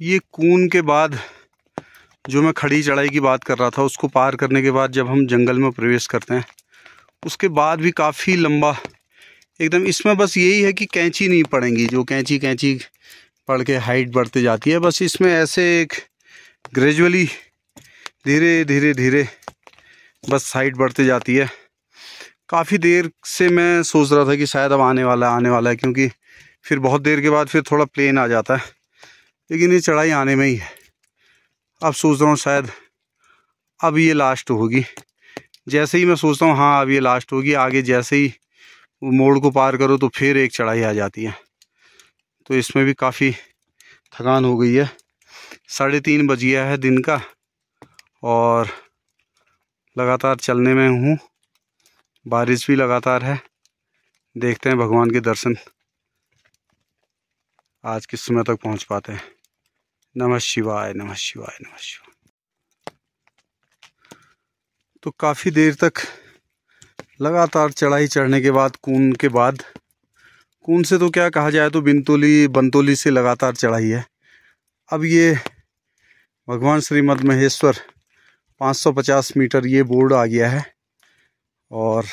ये कून के बाद जो मैं खड़ी चढ़ाई की बात कर रहा था, उसको पार करने के बाद जब हम जंगल में प्रवेश करते हैं, उसके बाद भी काफ़ी लंबा, एकदम इसमें बस यही है कि कैंची नहीं पड़ेंगी, जो कैंची कैंची पड़ के हाइट बढ़ती जाती है, बस इसमें ऐसे एक ग्रेजुअली धीरे धीरे धीरे बस हाइट बढ़ती जाती है। काफ़ी देर से मैं सोच रहा था कि शायद अब आने वाला आने वाला है, क्योंकि फिर बहुत देर के बाद फिर थोड़ा प्लेन आ जाता है। लेकिन ये चढ़ाई आने में ही है। अब सोच रहा हूँ शायद अब ये लास्ट होगी। जैसे ही मैं सोचता हूँ हाँ अब ये लास्ट होगी, आगे जैसे ही मोड़ को पार करो तो फिर एक चढ़ाई आ जाती है। तो इसमें भी काफ़ी थकान हो गई है। साढ़े तीन बज गया है दिन का और लगातार चलने में हूँ। बारिश भी लगातार है। देखते हैं भगवान के दर्शन आज किस समय तक पहुँच पाते हैं। नमः शिवाय नमः शिवाय नमः शिवाय। तो काफ़ी देर तक लगातार चढ़ाई चढ़ने के बाद कून के बाद कून से तो क्या कहा जाए तो बिनतोली बनतोली से लगातार चढ़ाई है। अब ये भगवान श्रीमद महेश्वर 550 मीटर ये बोर्ड आ गया है और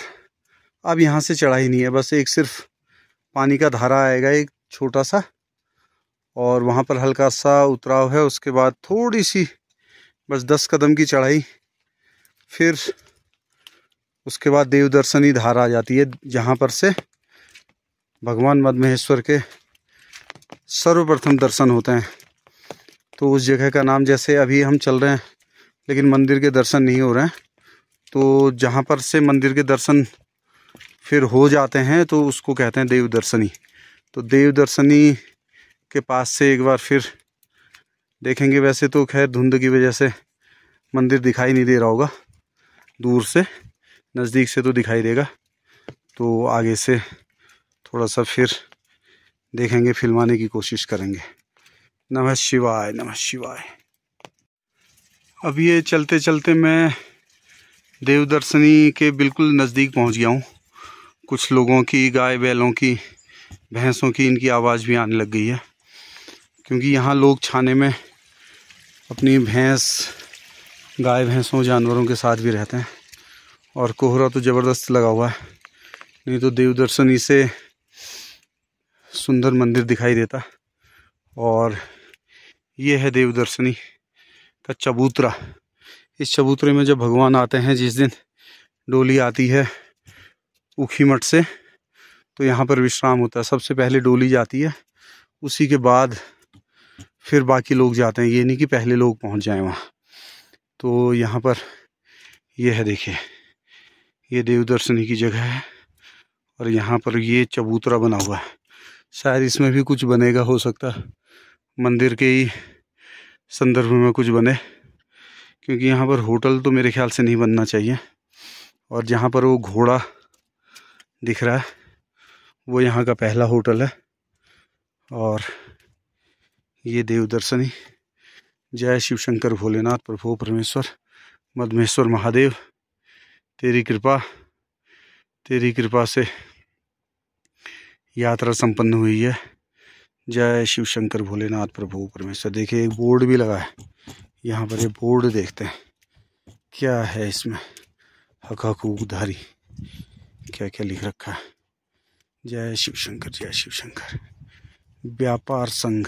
अब यहाँ से चढ़ाई नहीं है, बस एक सिर्फ़ पानी का धारा आएगा, एक छोटा सा और वहाँ पर हल्का सा उतराव है, उसके बाद थोड़ी सी बस दस कदम की चढ़ाई, फिर उसके बाद देवदर्शनी धार आ जाती है, जहाँ पर से भगवान मदमहेश्वर के सर्वप्रथम दर्शन होते हैं। तो उस जगह का नाम, जैसे अभी हम चल रहे हैं, लेकिन मंदिर के दर्शन नहीं हो रहे हैं तो जहाँ पर से मंदिर के दर्शन फिर हो जाते हैं तो उसको कहते हैं देवदर्शनी। तो देव दर्शनी के पास से एक बार फिर देखेंगे। वैसे तो खैर धुंध की वजह से मंदिर दिखाई नहीं दे रहा होगा। दूर से, नज़दीक से तो दिखाई देगा। तो आगे से थोड़ा सा फिर देखेंगे, फिल्माने की कोशिश करेंगे। नमः शिवाय नमः शिवाय। अब ये चलते चलते मैं देवदर्शनी के बिल्कुल नज़दीक पहुँच गया हूँ। कुछ लोगों की, गाय बैलों की, भैंसों की, इनकी आवाज़ भी आने लग गई है। क्योंकि यहाँ लोग छाने में अपनी भैंस, गाय भैंसों, जानवरों के साथ भी रहते हैं। और कोहरा तो ज़बरदस्त लगा हुआ है। नहीं तो देवदर्शनी से सुंदर मंदिर दिखाई देता। और ये है देवदर्शनी का चबूतरा। इस चबूतरे में जब भगवान आते हैं, जिस दिन डोली आती है उखी मठ से तो यहाँ पर विश्राम होता है। सबसे पहले डोली जाती है। उसी के बाद फिर बाकी लोग जाते हैं। ये नहीं कि पहले लोग पहुँच जाएँ वहाँ। तो यहाँ पर ये है देखिए, ये देवदर्शनी की जगह है और यहाँ पर ये चबूतरा बना हुआ है। शायद इसमें भी कुछ बनेगा, हो सकता मंदिर के ही संदर्भ में कुछ बने, क्योंकि यहाँ पर होटल तो मेरे ख्याल से नहीं बनना चाहिए। और जहाँ पर वो घोड़ा दिख रहा है, वो यहाँ का पहला होटल है। और ये देवदर्शनी जय शिव शंकर भोलेनाथ, प्रभु परमेश्वर, मदमेश्वर महादेव। तेरी कृपा तेरी कृपा से यात्रा संपन्न हुई है। जय शिव शंकर भोलेनाथ, प्रभु परमेश्वर। देखिए, एक बोर्ड भी लगा है। यहाँ पर ये बोर्ड देखते हैं। क्या है इसमें? हक हकूकधारी क्या क्या लिख रखा है? जय शिव शंकर, जय शिव शंकर। व्यापार संघ।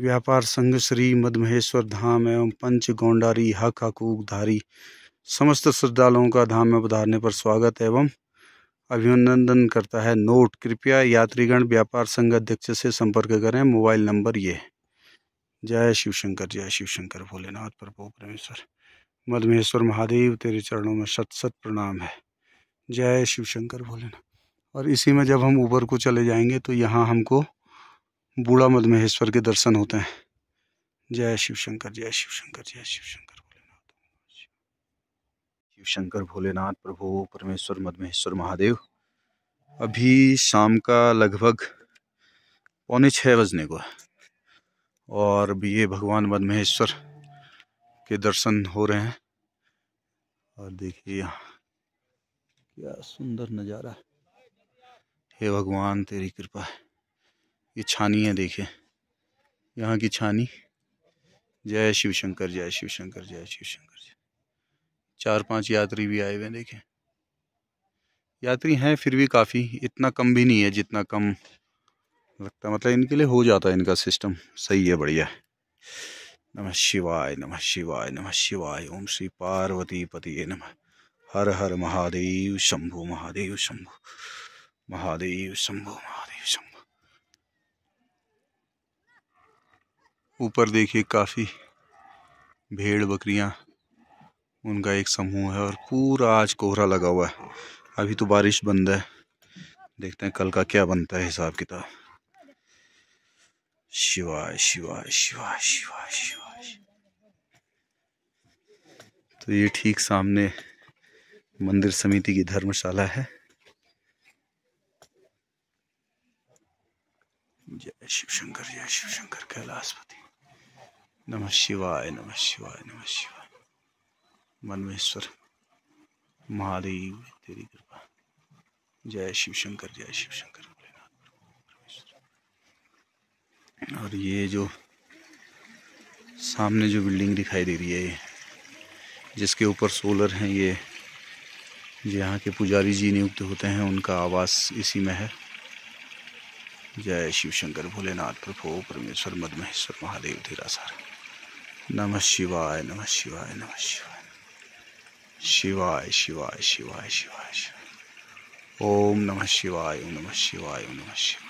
व्यापार संघ श्री मदमहेश्वर धाम एवं पंच गौंडारी हक हकूकधारी समस्त श्रद्धालुओं का धाम में पधारने पर स्वागत एवं अभिनंदन करता है। नोट, कृपया यात्रीगण व्यापार संघ अध्यक्ष से संपर्क करें। मोबाइल नंबर ये जय शिव शंकर जय शिव शंकर भोलेनाथ, प्रभु परमेश्वर। मधमेश्वर महादेव, तेरे चरणों में शत शत प्रणाम है। जय शिव शंकर भोलेनाथ। और इसी में जब हम ऊपर को चले जाएँगे तो यहाँ हमको बूढ़ा मधमेश्वर के दर्शन होते हैं। जय शिव शंकर जय शिव शंकर जय शिव शंकर भोलेनाथ। शिव शंकर भोलेनाथ, प्रभु परमेश्वर मदमेश्वर महादेव। अभी शाम का लगभग पौने छः बजने को है। और अभी ये भगवान मदमहेश्वर के दर्शन हो रहे हैं। और देखिए यहाँ, क्या सुंदर नज़ारा हे भगवान, तेरी कृपा है। ये छानी है, देखिए। यहाँ की छानी। जय शिव शंकर, जय शिव शंकर, जय शिव शंकर चार पाँच यात्री भी आए हुए हैं देखें यात्री हैं, फिर भी काफ़ी। इतना कम भी नहीं है जितना कम लगता मतलब इनके लिए हो जाता है इनका सिस्टम सही है, बढ़िया नमः शिवाय नमः शिवाय नमः शिवाय। ओम श्री पार्वती पति नमः। हर हर महादेव शंभु महादेव शंभु। महादेव शंभु, महादेव शंभु ऊपर देखिए काफ़ी भेड़ बकरियाँ, उनका एक समूह है और पूरा आज कोहरा लगा हुआ है। अभी तो बारिश बंद है। देखते हैं कल का क्या बनता है हिसाब किताब। शिवाय शिवाय शिवाय शिवाय शिवाय। तो ये ठीक सामने मंदिर समिति की धर्मशाला है। जय शिव शंकर, जय शिव शंकर कैलाशपति नमः शिवाय नमः शिवाय नमः शिवाय। मनमेश्वर, महादेव, तेरी कृपा। जय शिव शंकर, जय शिव शंकर। और ये जो सामने जो बिल्डिंग दिखाई दे रही है, जिसके ऊपर सोलर हैं, ये यहाँ के पुजारी जी नियुक्त होते हैं, उनका आवास इसी में है। जय शिव शंकर, भोलेनाथ, प्रभो, परमेश्वर मदमहेश्वर महादेव ナマシワイ、ナマシワイ、ナマシワイ。シワイ、シワイ、シワイ、シワイ、シワイ。オームナマシワイ、オムナマシワイ、オムナマシワイ。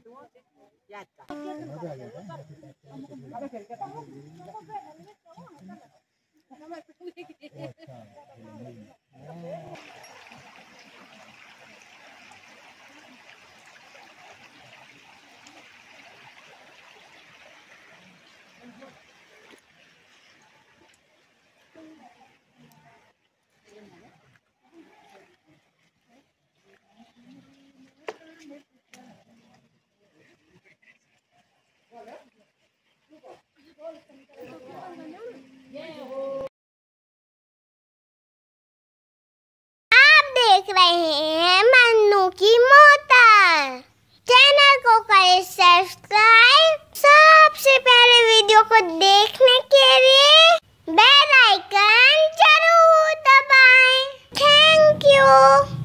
ये तो याद का रहे हैं मन्नू की मोटर चैनल को करें सब्सक्राइब सबसे पहले वीडियो को देखने के लिए बेल आइकन ज़रूर दबाएँ थैंक यू